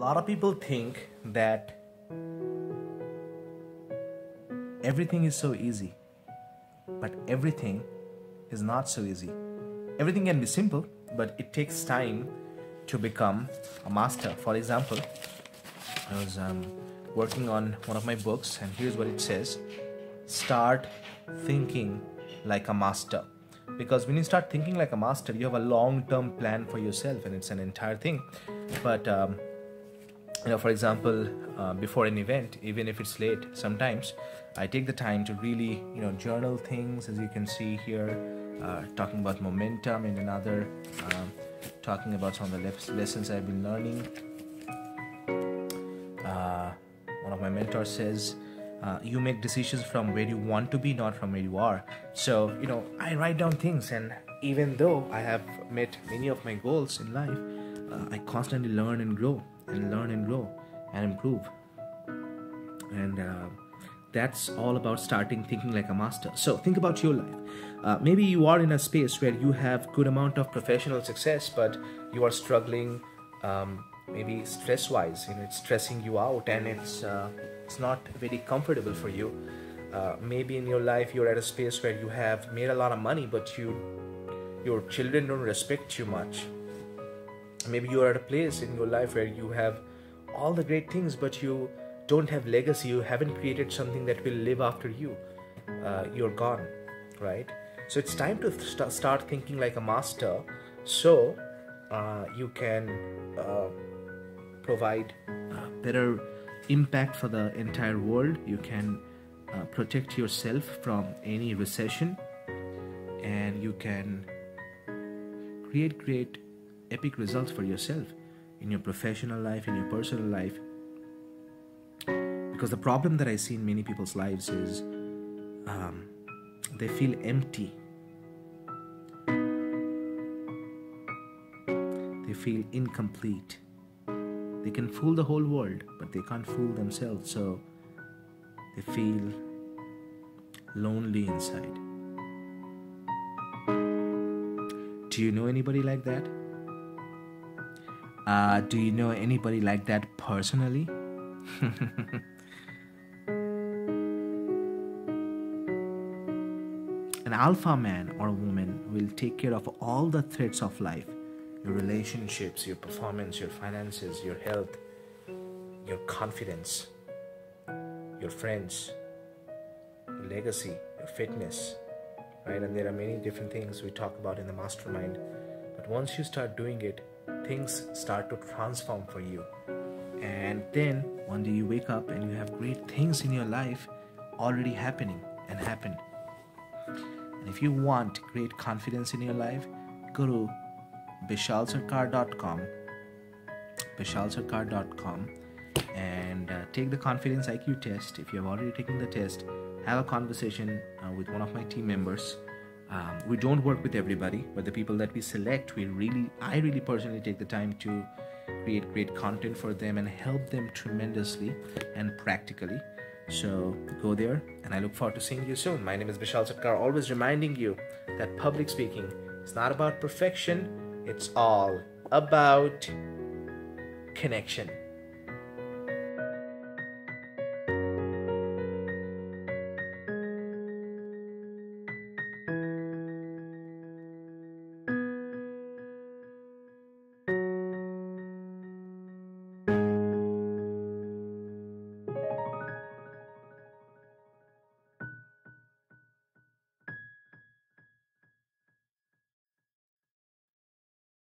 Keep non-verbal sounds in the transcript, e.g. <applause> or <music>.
lot of people think that everything is so easy, but everything is not so easy. Everything can be simple, but it takes time to become a master. For example, I was um, working on one of my books, and here's what it says Start thinking like a master. Because when you start thinking like a master, you have a long term plan for yourself, and it's an entire thing. But um, you know for example uh, before an event even if it's late sometimes i take the time to really you know journal things as you can see here uh, talking about momentum and another um, talking about some of the le- lessons i've been learning. Uh, one of my mentors says uh, you make decisions from where you want to be not from where you are. So you know i write down things and even though i have met many of my goals in life uh, i constantly learn and grow and learn and grow and improve. And uh, that's all about starting thinking like a master. So think about your life. Uh, maybe you are in a space where you have good amount of professional success, but you are struggling. Um, maybe stress-wise, you know, it's stressing you out, and it's uh, it's not very comfortable for you. Uh, maybe in your life you're at a space where you have made a lot of money, but you your children don't respect you much maybe you are at a place in your life where you have all the great things but you don't have legacy. You haven't created something that will live after you. Uh, you're gone right? So it's time to st- start thinking like a master so uh, you can uh, provide better impact for the entire world. You can uh, protect yourself from any recession and you can create great epic results for yourself in your professional life, in your personal life. Because the problem that I see in many people's lives is um, they feel empty. They feel incomplete. They can fool the whole world, but they can't fool themselves. So they feel lonely inside. Do you know anybody like that? Uh, do you know anybody like that personally? <laughs> An alpha man or woman will take care of all the threats of life your relationships, your performance, your finances, your health, your confidence, your friends, your legacy, your fitness, right? And there are many different things we talk about in the mastermind. But once you start doing it, things start to transform for you. And then one day you wake up and you have great things in your life already happening and happened. And if you want great confidence in your life, go to bishalsarkar.com bishalsarkar.com and uh, take the confidence IQ test. If you have already taken the test, have a conversation uh, with one of my team members um, we don't work with everybody but the people that we select we really i really personally take the time to create great content for them and help them tremendously and practically. So go there and i look forward to seeing you soon. My name is Bishal Sarkar always reminding you that public speaking is not about perfection it's all about connection